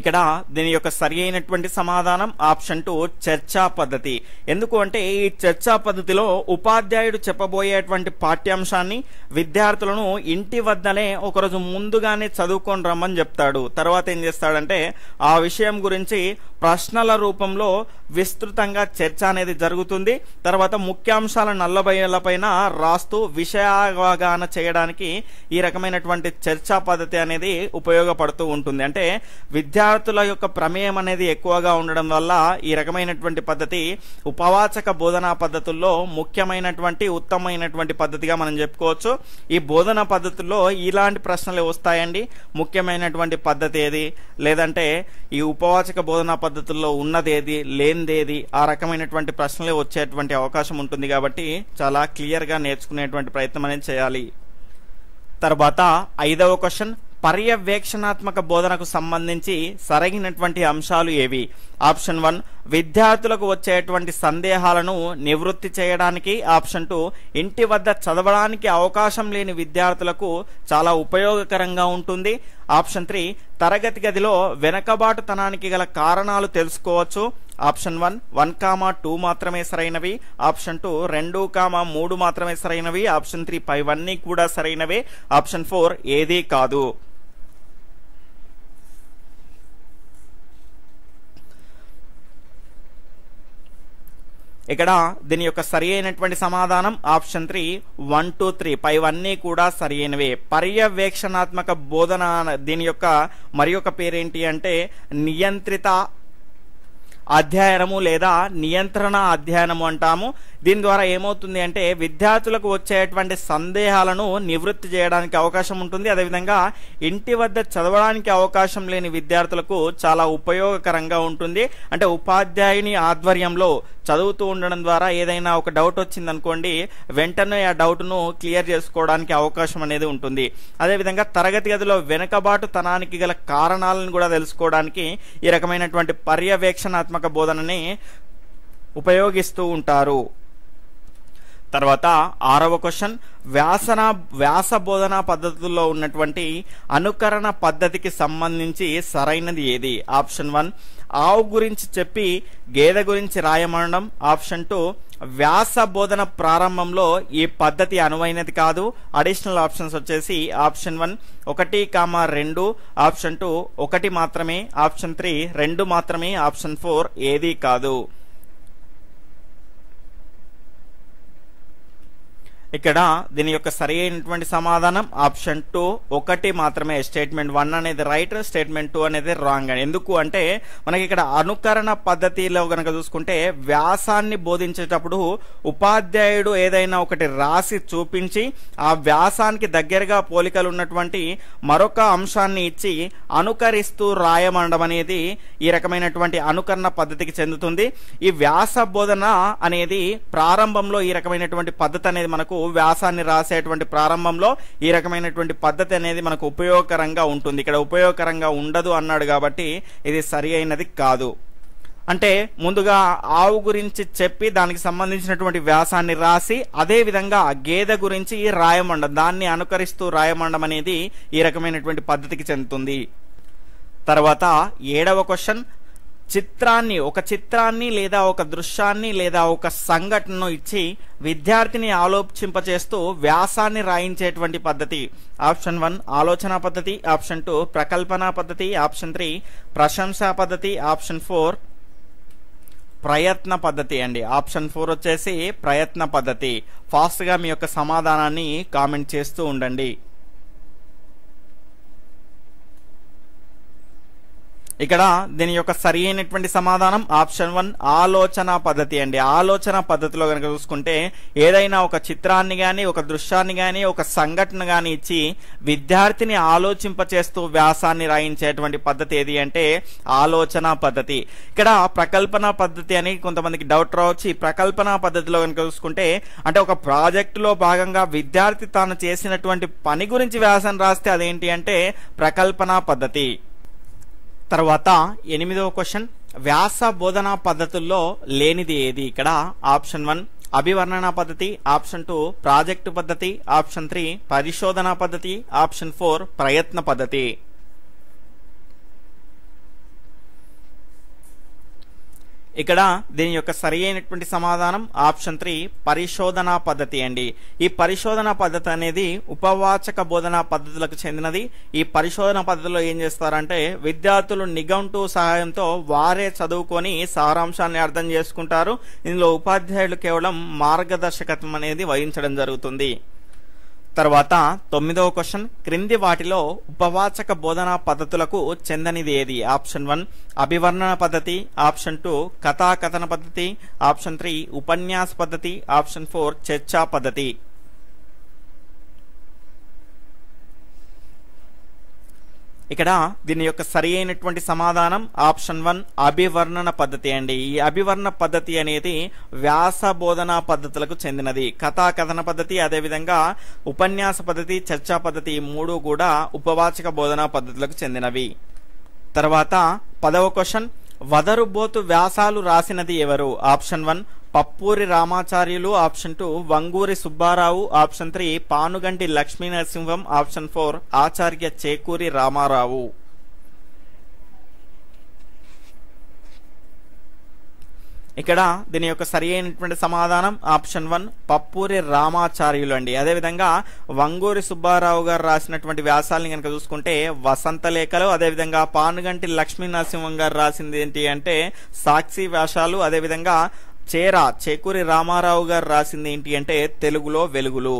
ఇక్కడ దీని యొక్క సరి అయినటువంటి సమాధానం ఆప్షన్ టూ చర్చా పద్ధతి ఎందుకు అంటే ఈ చర్చా పద్ధతిలో ఉపాధ్యాయుడు చెప్పబోయేటువంటి పాఠ్యాంశాన్ని విద్యార్థులను ఇంటి వద్దనే ఒకరోజు ముందుగానే చదువుకొని రమ్మని చెప్తాడు తర్వాత ఏం చేస్తాడంటే ఆ విషయం గురించి ప్రశ్నల రూపంలో విస్తృతంగా చర్చ అనేది జరుగుతుంది తర్వాత ముఖ్యాంశాల నల్లబయలపైన రాస్తూ విషయావగాహన చేయడానికి ఈ రకమైనటువంటి చర్చా పద్ధతి అనేది ఉపయోగపడుతూ ఉంటుంది అంటే విద్యార్థుల యొక్క ప్రమేయం అనేది ఎక్కువగా ఉండడం వల్ల ఈ రకమైనటువంటి పద్ధతి ఉపవాచక బోధనా పద్ధతుల్లో ముఖ్యమైనటువంటి ఉత్తమమైనటువంటి పద్ధతిగా మనం చెప్పుకోవచ్చు ఈ బోధన పద్ధతుల్లో ఇలాంటి ప్రశ్నలు వస్తాయండి ముఖ్యమైనటువంటి పద్ధతి ఏది లేదంటే ఈ ఉపవాచక బోధనా పద్ధతి పద్ధతుల్లో ఉన్నదేది లేనిదేది ఆ రకమైనటువంటి ప్రశ్నలే వచ్చేటువంటి అవకాశం ఉంటుంది కాబట్టి చాలా క్లియర్గా నేర్చుకునేటువంటి ప్రయత్నం అనేది చేయాలి తర్వాత ఐదవ క్వశ్చన్ పర్యవేక్షణాత్మక బోధనకు సంబంధించి సరైనటువంటి అంశాలు ఏవి ఆప్షన్ వన్ విద్యార్థులకు వచ్చేటువంటి సందేహాలను నివృత్తి చేయడానికి ఆప్షన్ టూ ఇంటి వద్ద చదవడానికి అవకాశం లేని విద్యార్థులకు చాలా ఉపయోగకరంగా ఉంటుంది ఆప్షన్ త్రీ తరగతి గదిలో వెనకబాటుతనానికి గల కారణాలు తెలుసుకోవచ్చు option one one comma two మాత్రమే సరైనవి ఆప్షన్ టూ రెండు కామా మూడు మాత్రమే సరైనవి ఆప్షన్ త్రీ పైవన్నీ కూడా సరైనవి ఆప్షన్ ఫోర్ ఏదీ కాదు ఇక్కడ దీని యొక్క సరి అయినటువంటి సమాధానం option three one two three అన్నీ కూడా సరి అయినవి పర్యవేక్షణాత్మక బోధన దీని యొక్క మరి యొక్క పేరేంటి అంటే నియంత్రిత అధ్యయనము లేదా నియంత్రణ అధ్యయనము అంటాము దీని ద్వారా ఏమవుతుంది అంటే విద్యార్థులకు వచ్చేటువంటి సందేహాలను నివృత్తి చేయడానికి అవకాశం ఉంటుంది అదేవిధంగా ఇంటి వద్ద చదవడానికి అవకాశం లేని విద్యార్థులకు చాలా ఉపయోగకరంగా ఉంటుంది అంటే ఉపాధ్యాయుని ఆధ్వర్యంలో చదువుతూ ఉండడం ద్వారా ఏదైనా ఒక డౌట్ వచ్చిందనుకోండి వెంటనే ఆ డౌట్ను క్లియర్ చేసుకోవడానికి అవకాశం అనేది ఉంటుంది అదేవిధంగా తరగతి గదిలో వెనుకబాటు తనానికి గల కారణాలను కూడా తెలుసుకోవడానికి ఈ రకమైనటువంటి పర్యవేక్షణ విమర్శనాత్మక బోధనని ఉపయోగిస్తూ ఉంటారు తర్వాత ఆరవ క్వశ్చన్ వ్యాసన వ్యాస బోధనా పద్ధతుల్లో ఉన్నటువంటి అనుకరణ పద్ధతికి సంబంధించి సరైనది ఏది ఆప్షన్ వన్ ఆవు గురించి చెప్పి గేదె గురించి రాయమనడం ఆప్షన్ టూ వ్యాస బోధన ప్రారంభంలో ఈ పద్ధతి అనువైనది కాదు అడిషనల్ ఆప్షన్స్ వచ్చేసి ఆప్షన్ వన్ ఒకటి కామా రెండు ఆప్షన్ టూ ఒకటి మాత్రమే ఆప్షన్ త్రీ రెండు మాత్రమే ఆప్షన్ ఫోర్ ఏదీ కాదు ఇక్కడ దీని యొక్క సరి అయినటువంటి సమాధానం ఆప్షన్ టూ ఒకటి మాత్రమే స్టేట్మెంట్ వన్ అనేది రైట్ స్టేట్మెంట్ టూ అనేది రాంగ్ అని ఎందుకు అంటే మనకి ఇక్కడ అనుకరణ పద్ధతిలో కనుక చూసుకుంటే వ్యాసాన్ని బోధించేటప్పుడు ఉపాధ్యాయుడు ఏదైనా ఒకటి రాసి చూపించి ఆ వ్యాసానికి దగ్గరగా పోలికలు ఉన్నటువంటి మరొక అంశాన్ని ఇచ్చి అనుకరిస్తూ రాయమండడం అనేది ఈ రకమైనటువంటి అనుకరణ పద్ధతికి చెందుతుంది ఈ వ్యాస బోధన అనేది ప్రారంభంలో ఈ రకమైనటువంటి పద్ధతి అనేది మనకు వ్యాసాన్ని రాసేటువంటి ప్రారంభంలో ఈ రకమైనటువంటి పద్ధతి అనేది మనకు ఉపయోగకరంగా ఉంటుంది ఇక్కడ ఉపయోగకరంగా ఉండదు అన్నాడు కాబట్టి ఇది సరి అయినది కాదు అంటే ముందుగా ఆవు గురించి చెప్పి దానికి సంబంధించినటువంటి వ్యాసాన్ని రాసి అదేవిధంగా గేదె గురించి ఈ రాయమండం దాన్ని అనుకరిస్తూ రాయమండం అనేది ఈ రకమైనటువంటి పద్ధతికి చెందుతుంది తర్వాత ఏడవ క్వశ్చన్ చిత్రాన్ని ఒక చిత్రాన్ని లేదా ఒక దృశ్యాన్ని లేదా ఒక సంఘటనను ఇచ్చి విద్యార్థిని ఆలోచింపచేస్తూ వ్యాసాన్ని రాయించేటువంటి పద్ధతి ఆప్షన్ వన్ ఆలోచన పద్ధతి ఆప్షన్ టూ ప్రకల్పన పద్ధతి ఆప్షన్ త్రీ ప్రశంసా పద్ధతి ఆప్షన్ ఫోర్ ప్రయత్న పద్ధతి అండి ఆప్షన్ ఫోర్ వచ్చేసి ప్రయత్న పద్ధతి ఫాస్ట్గా మీ యొక్క సమాధానాన్ని కామెంట్ చేస్తూ ఉండండి ఇక్కడ దీని యొక్క సరి అయినటువంటి సమాధానం ఆప్షన్ వన్ ఆలోచన పద్ధతి అండి ఆలోచన పద్ధతిలో కనుక చూసుకుంటే ఏదైనా ఒక చిత్రాన్ని కానీ ఒక దృశ్యాన్ని కానీ ఒక సంఘటన కానీ ఇచ్చి విద్యార్థిని ఆలోచింపచేస్తూ వ్యాసాన్ని రాయించేటువంటి పద్ధతి ఏది అంటే ఆలోచన పద్ధతి ఇక్కడ ప్రకల్పన పద్ధతి అని కొంతమందికి డౌట్ రావచ్చు ఈ ప్రకల్పన పద్ధతిలో కనుక చూసుకుంటే అంటే ఒక ప్రాజెక్టులో భాగంగా విద్యార్థి తాను చేసినటువంటి పని గురించి వ్యాసం రాస్తే అదేంటి అంటే ప్రకల్పన పద్ధతి తర్వాత ఎనిమిదవ క్వశ్చన్ వ్యాస బోధనా పద్ధతుల్లో లేనిది ఏది ఇక్కడ ఆప్షన్ వన్ అభివర్ణన పద్ధతి ఆప్షన్ టూ ప్రాజెక్టు పద్ధతి ఆప్షన్ త్రీ పరిశోధనా పద్ధతి ఆప్షన్ ఫోర్ ప్రయత్న పద్ధతి ఇక్కడ దీని యొక్క సరి అయినటువంటి సమాధానం ఆప్షన్ త్రీ పరిశోధనా పద్ధతి అండి ఈ పరిశోధనా పద్ధతి అనేది ఉపవాచక బోధనా పద్ధతులకు చెందినది ఈ పరిశోధన పద్ధతిలో ఏం చేస్తారంటే విద్యార్థులు నిఘంటు సహాయంతో వారే చదువుకొని సారాంశాన్ని అర్థం చేసుకుంటారు ఇందులో ఉపాధ్యాయులు కేవలం మార్గదర్శకత్వం అనేది వహించడం జరుగుతుంది తర్వాత తొమ్మిదవ క్వశ్చన్ క్రింది వాటిలో ఉపవాచక బోధనా పద్ధతులకు చెందనిది ఏది ఆప్షన్ వన్ అభివర్ణన పద్ధతి ఆప్షన్ టూ కథాకథన పద్ధతి ఆప్షన్ త్రీ ఉపన్యాస పద్ధతి ఆప్షన్ ఫోర్ చర్చా పద్ధతి ఇక్కడ దీని యొక్క సరి అయినటువంటి సమాధానం ఆప్షన్ వన్ అభివర్ణన పద్ధతి అండి ఈ అభివర్ణ పద్ధతి అనేది వ్యాస బోధనా పద్ధతులకు చెందినది కథా కథన పద్ధతి అదేవిధంగా ఉపన్యాస పద్ధతి చర్చా పద్ధతి మూడు కూడా ఉపవాచక బోధనా పద్ధతులకు చెందినవి తర్వాత పదవ క్వశ్చన్ వదరుబోతు వ్యాసాలు రాసినది ఎవరు option one Pappuri Ramacharyulu option two Vanguri Subba Rao option three Panuganti Lakshmi Narasimham option four Acharya Chekuri Rama Rao ఇక్కడ దీని యొక్క సరి అయినటువంటి సమాధానం ఆప్షన్ వన్ పప్పూరి రామాచార్యులు అండి అదేవిధంగా వంగూరి సుబ్బారావు గారు రాసినటువంటి వ్యాసాలని కనుక చూసుకుంటే వసంత లేఖలు అదేవిధంగా పానుగంటి లక్ష్మీ నరసింహం గారు రాసింది ఏంటి అంటే సాక్షి వ్యాసాలు అదేవిధంగా చేరా చేకూరి రామారావు గారు రాసింది ఏంటి అంటే తెలుగులో వెలుగులు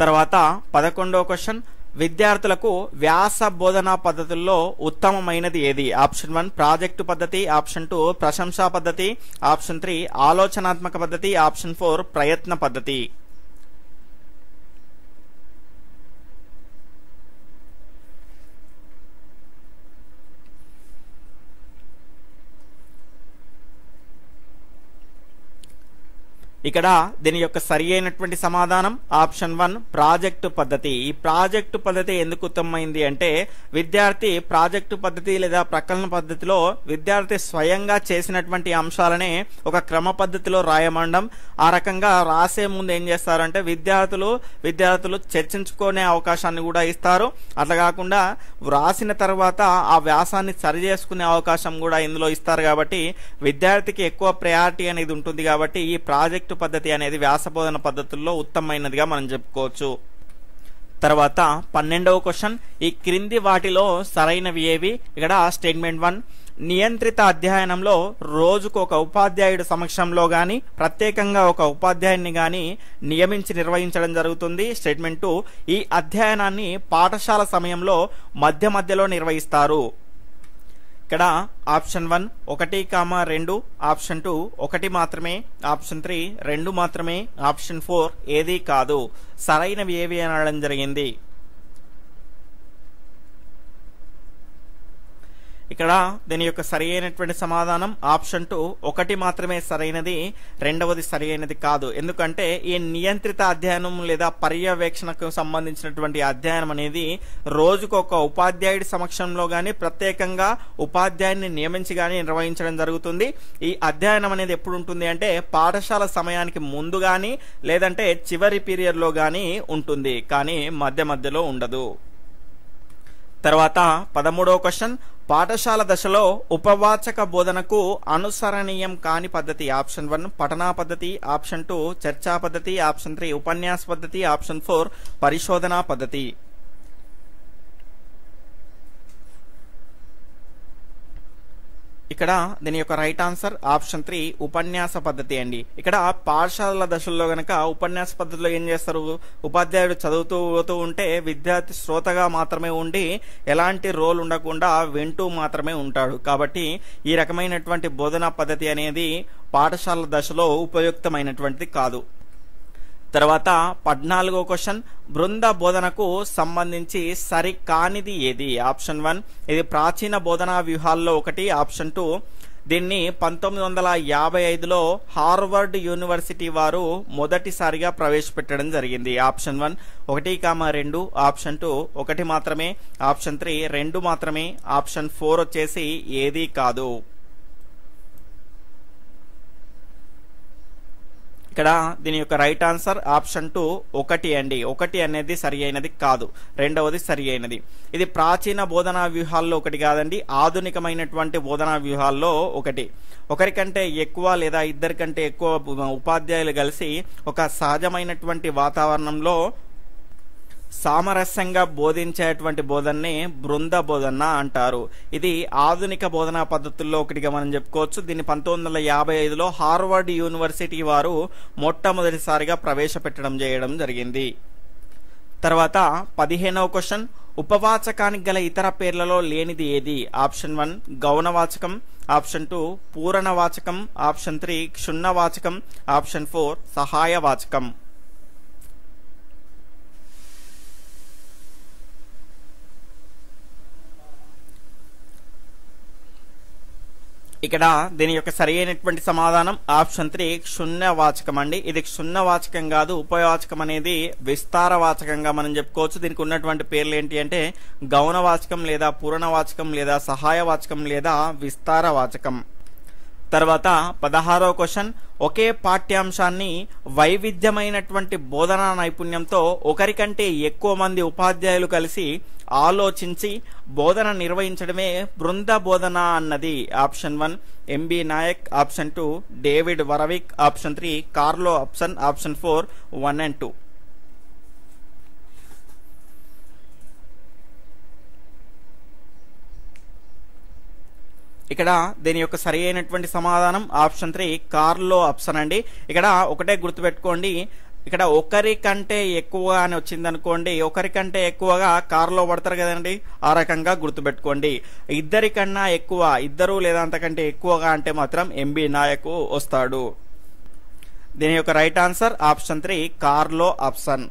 తర్వాత పదకొండో క్వశ్చన్ విద్యార్థులకు వ్యాస బోధనా పద్ధతుల్లో ఉత్తమమైనది ఏది ఆప్షన్ వన్ ప్రాజెక్టు పద్ధతి ఆప్షన్ టూ ప్రశంసా పద్ధతి ఆప్షన్ త్రీ ఆలోచనాత్మక పద్ధతి ఆప్షన్ ఫోర్ ప్రయత్న పద్ధతి ఇక్కడ దీని యొక్క సరి అయినటువంటి సమాధానం ఆప్షన్ వన్ ప్రాజెక్టు పద్ధతి ఈ ప్రాజెక్టు పద్ధతి ఎందుకు ఉత్తమమైంది అంటే విద్యార్థి ప్రాజెక్టు పద్ధతి లేదా ప్రకలన పద్ధతిలో విద్యార్థి స్వయంగా చేసినటువంటి అంశాలనే ఒక క్రమ పద్ధతిలో రాయమండం ఆ రకంగా రాసే ముందు ఏం చేస్తారంటే విద్యార్థులు విద్యార్థులు చర్చించుకునే అవకాశాన్ని కూడా ఇస్తారు అట్లా కాకుండా వ్రాసిన తర్వాత ఆ వ్యాసాన్ని సరి చేసుకునే అవకాశం కూడా ఇందులో ఇస్తారు కాబట్టి విద్యార్థికి ఎక్కువ ప్రయారిటీ అనేది ఉంటుంది కాబట్టి ఈ ప్రాజెక్టు ప్రాజెక్టు పద్ధతి అనేది వ్యాసబోధన పద్ధతుల్లో ఉత్తమమైనదిగా మనం చెప్పుకోవచ్చు తర్వాత పన్నెండవ క్వశ్చన్ ఈ క్రింది వాటిలో సరైనవి ఏవి ఇక్కడ స్టేట్మెంట్ వన్ నియంత్రిత అధ్యయనంలో రోజుకు ఒక ఉపాధ్యాయుడు సమక్షంలో కానీ ప్రత్యేకంగా ఒక ఉపాధ్యాయుని కానీ నియమించి నిర్వహించడం జరుగుతుంది స్టేట్మెంట్ టూ ఈ అధ్యయనాన్ని పాఠశాల సమయంలో మధ్య మధ్యలో నిర్వహిస్తారు ఇక్కడ ఆప్షన్ వన్ ఒకటి కామా రెండు ఆప్షన్ టూ ఒకటి మాత్రమే ఆప్షన్ త్రీ రెండు మాత్రమే ఆప్షన్ ఫోర్ ఏదీ కాదు సరైనవి ఏవి అనడం జరిగింది ఇక్కడ దీని యొక్క సరి అయినటువంటి సమాధానం ఆప్షన్ టూ ఒకటి మాత్రమే సరైనది రెండవది సరైనది కాదు ఎందుకంటే ఈ నియంత్రిత అధ్యయనం లేదా పర్యవేక్షణకు సంబంధించినటువంటి అధ్యయనం అనేది రోజుకు ఒక ఉపాధ్యాయుడి సమక్షంలో కానీ ప్రత్యేకంగా ఉపాధ్యాయుని నియమించి కానీ నిర్వహించడం జరుగుతుంది ఈ అధ్యయనం అనేది ఎప్పుడు ఉంటుంది అంటే పాఠశాల సమయానికి ముందు కానీ లేదంటే చివరి పీరియడ్లో కానీ ఉంటుంది కానీ మధ్య మధ్యలో ఉండదు తర్వాత పదమూడవ క్వశ్చన్ పాఠశాల దశలో ఉపవాచక బోధనకు అనుసరణీయం కాని పద్ధతి ఆప్షన్ వన్ పఠనా పద్ధతి ఆప్షన్ టూ చర్చా పద్ధతి ఆప్షన్ త్రీ ఉపన్యాస పద్ధతి ఆప్షన్ ఫోర్ పరిశోధనా పద్ధతి ఇక్కడ దీని యొక్క రైట్ ఆన్సర్ ఆప్షన్ త్రీ ఉపన్యాస పద్ధతి అండి ఇక్కడ పాఠశాలల దశల్లో గనక ఉపన్యాస పద్ధతిలో ఏం చేస్తారు ఉపాధ్యాయుడు చదువుతూ పోతూ ఉంటే విద్యార్థి శ్రోతగా మాత్రమే ఉండి ఎలాంటి రోల్ ఉండకుండా వింటూ మాత్రమే ఉంటాడు కాబట్టి ఈ రకమైనటువంటి బోధనా పద్ధతి అనేది పాఠశాల దశలో ఉపయుక్తమైనటువంటిది కాదు తర్వాత పద్నాలుగో క్వశ్చన్ బృంద బోధనకు సంబంధించి సరికానిది ఏది ఆప్షన్ వన్ ఇది ప్రాచీన బోధనా వ్యూహాల్లో ఒకటి ఆప్షన్ టూ దీన్ని పంతొమ్మిది వందల యాభై ఐదులో హార్వర్డ్ యూనివర్సిటీ వారు మొదటిసారిగా ప్రవేశపెట్టడం జరిగింది ఆప్షన్ వన్ ఒకటి కామ రెండు ఆప్షన్ టూ ఒకటి మాత్రమే ఆప్షన్ త్రీ రెండు మాత్రమే ఆప్షన్ ఫోర్ వచ్చేసి ఏదీ కాదు ఇక్కడ దీని యొక్క రైట్ ఆన్సర్ ఆప్షన్ టూ ఒకటి అండి ఒకటి అనేది సరి అయినది కాదు రెండవది సరి అయినది ఇది ప్రాచీన బోధనా వ్యూహాల్లో ఒకటి కాదండి ఆధునికమైనటువంటి బోధనా వ్యూహాల్లో ఒకటి ఒకరికంటే ఎక్కువ లేదా ఇద్దరికంటే ఎక్కువ ఉపాధ్యాయులు కలిసి ఒక సహజమైనటువంటి వాతావరణంలో సామరస్యంగా బోధించేటువంటి బోధనని బృంద బోధన అంటారు ఇది ఆధునిక బోధనా పద్ధతుల్లో ఒకటిగా మనం చెప్పుకోవచ్చు దీన్ని పంతొమ్మిది వందల యాభై ఐదులో హార్వర్డ్ యూనివర్సిటీ వారు మొట్టమొదటిసారిగా ప్రవేశపెట్టడం చేయడం జరిగింది తర్వాత పదిహేనవ క్వశ్చన్ ఉపవాచకానికి గల ఇతర పేర్లలో లేనిది ఏది ఆప్షన్ వన్ గౌణవాచకం ఆప్షన్ టూ పూరణవాచకం ఆప్షన్ త్రీ క్షుణ్ణవాచకం ఆప్షన్ ఫోర్ సహాయవాచకం ఇక్కడ దీని యొక్క సరి అయినటువంటి సమాధానం ఆప్షన్ త్రీ వాచకం అండి ఇది క్షుణ్యవాచకం కాదు ఉపవాచకం అనేది విస్తారవాచకంగా మనం చెప్పుకోవచ్చు దీనికి ఉన్నటువంటి పేర్లు ఏంటి అంటే గౌణవాచకం లేదా పూరణవాచకం లేదా సహాయవాచకం లేదా విస్తారవాచకం తర్వాత పదహారో క్వశ్చన్ ఒకే పాఠ్యాంశాన్ని వైవిధ్యమైనటువంటి బోధనా నైపుణ్యంతో ఒకరికంటే ఎక్కువ మంది ఉపాధ్యాయులు కలిసి ఆలోచించి బోధన నిర్వహించడమే బృంద బోధన అన్నది option one M B Nayak option two David Warwick option three Carlo option option four one and two ఇక్కడ దీని యొక్క సరి అయినటువంటి సమాధానం ఆప్షన్ త్రీ కార్లో ఆప్షన్ అండి ఇక్కడ ఒకటే గుర్తుపెట్టుకోండి ఇక్కడ ఒకరి కంటే ఎక్కువ అని వచ్చింది అనుకోండి ఒకరి కంటే ఎక్కువగా కారులో పడతారు కదండి ఆ రకంగా గుర్తుపెట్టుకోండి ఇద్దరి కన్నా ఎక్కువ ఇద్దరు లేదా అంతకంటే ఎక్కువగా అంటే మాత్రం ఎంబీ నాయకు వస్తాడు దీని యొక్క right answer option three Carlo option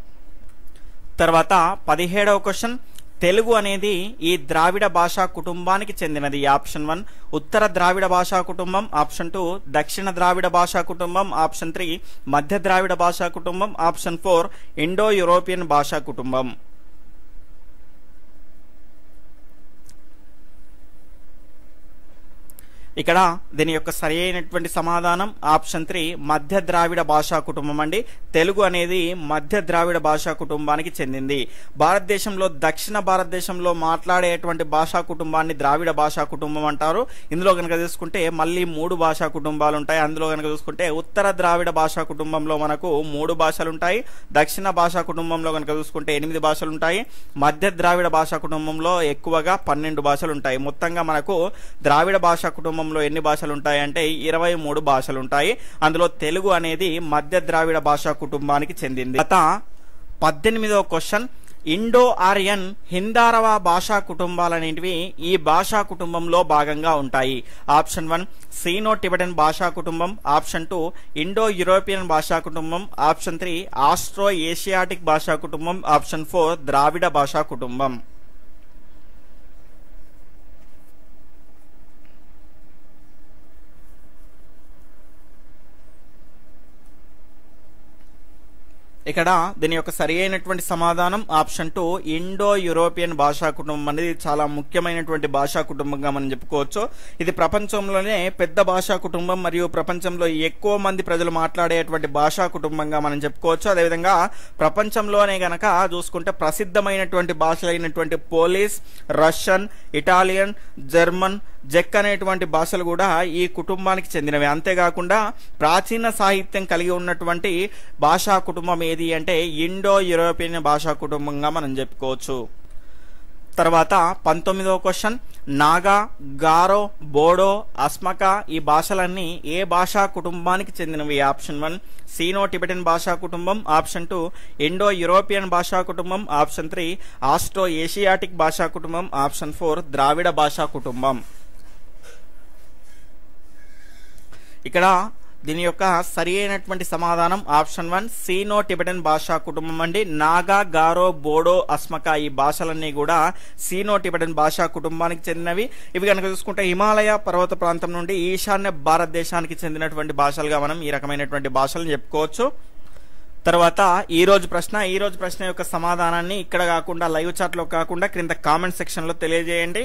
తర్వాత పదిహేడవ క్వశ్చన్ తెలుగు అనేది ఈ ద్రావిడ భాషా కుటుంబానికి చెందినది ఆప్షన్ వన్ ఉత్తర ద్రావిడ భాషా కుటుంబం ఆప్షన్ టూ దక్షిణ ద్రావిడ భాషా కుటుంబం ఆప్షన్ త్రీ మధ్య ద్రావిడ భాషా కుటుంబం ఆప్షన్ ఫోర్ ఇండో యూరోపియన్ భాషా కుటుంబం ఇక్కడ దీని యొక్క సరి అయినటువంటి సమాధానం ఆప్షన్ త్రీ మధ్య ద్రావిడ భాషా కుటుంబం అండి తెలుగు అనేది మధ్య ద్రావిడ భాషా కుటుంబానికి చెందింది భారతదేశంలో దక్షిణ భారతదేశంలో మాట్లాడేటువంటి భాషా కుటుంబాన్ని ద్రావిడ భాషా కుటుంబం అంటారు ఇందులో కనుక చూసుకుంటే మళ్ళీ మూడు భాషా కుటుంబాలు ఉంటాయి అందులో కనుక చూసుకుంటే ఉత్తర ద్రావిడ భాషా కుటుంబంలో మనకు మూడు భాషలు ఉంటాయి దక్షిణ భాషా కుటుంబంలో కనుక చూసుకుంటే ఎనిమిది భాషలు ఉంటాయి మధ్య ద్రావిడ భాషా కుటుంబంలో ఎక్కువగా పన్నెండు భాషలు ఉంటాయి మొత్తంగా మనకు ద్రావిడ భాషా కుటుంబం గ్రామంలో ఎన్ని భాషలు ఉంటాయంటే ఇరవై మూడు భాషలు ఉంటాయి అందులో తెలుగు అనేది మధ్య ద్రావిడ భాషా కుటుంబానికి చెందింది గత పద్దెనిమిదవ క్వశ్చన్ ఇండో ఆర్యన్ హిందారవా భాషా కుటుంబాలనేటివి ఈ భాషా కుటుంబంలో భాగంగా ఉంటాయి ఆప్షన్ వన్ సీనో టిబెటన్ భాషా కుటుంబం ఆప్షన్ టూ ఇండో యూరోపియన్ భాషా కుటుంబం ఆప్షన్ త్రీ ఆస్ట్రో ఏషియాటిక్ భాషా కుటుంబం ఆప్షన్ ఫోర్ ద్రావిడ భాషా కుటుంబం ఇక్కడ దీని యొక్క సరి అయినటువంటి సమాధానం ఆప్షన్ టూ ఇండో యూరోపియన్ భాషా కుటుంబం అనేది చాలా ముఖ్యమైనటువంటి భాషా కుటుంబంగా మనం చెప్పుకోవచ్చు ఇది ప్రపంచంలోనే పెద్ద భాషా కుటుంబం మరియు ప్రపంచంలో ఎక్కువ మంది ప్రజలు మాట్లాడేటువంటి భాషా కుటుంబంగా మనం చెప్పుకోవచ్చు అదేవిధంగా ప్రపంచంలోనే గనక చూసుకుంటే ప్రసిద్ధమైనటువంటి భాషలైనటువంటి పోలీస్ రష్యన్ ఇటాలియన్ జర్మన్ జెక్ అనేటువంటి భాషలు కూడా ఈ కుటుంబానికి చెందినవి అంతేకాకుండా ప్రాచీన సాహిత్యం కలిగి ఉన్నటువంటి భాషా కుటుంబం ఏది ఏది అంటే ఇండో యూరోపియన్ భాషా కుటుంబంగా మనం చెప్పుకోవచ్చు తర్వాత పంతొమ్మిదవ క్వశ్చన్ నాగా గారో బోడో అస్మక ఈ భాషలన్నీ ఏ భాషా కుటుంబానికి చెందినవి ఆప్షన్ వన్ సీనో టిబెటన్ భాషా కుటుంబం ఆప్షన్ టూ ఇండో యూరోపియన్ భాషా కుటుంబం ఆప్షన్ త్రీ ఆస్ట్రో ఏషియాటిక్ భాషా కుటుంబం ఆప్షన్ ఫోర్ ద్రావిడ భాషా కుటుంబం ఇక్కడ దీని యొక్క సరి అయినటువంటి సమాధానం ఆప్షన్ వన్ సీనో టిబెటన్ భాషా కుటుంబం అండి నాగా గారో బోడో అస్మక ఈ భాషలన్నీ కూడా సీనో టిబెటన్ భాషా కుటుంబానికి చెందినవి ఇవి కనుక చూసుకుంటే హిమాలయ పర్వత ప్రాంతం నుండి ఈశాన్య భారతదేశానికి చెందినటువంటి భాషలుగా మనం ఈ రకమైనటువంటి భాషలను చెప్పుకోవచ్చు తర్వాత ఈ రోజు ప్రశ్న ఈ రోజు ప్రశ్న యొక్క సమాధానాన్ని ఇక్కడ కాకుండా లైవ్ చాట్లో కాకుండా క్రింద కామెంట్ సెక్షన్లో తెలియజేయండి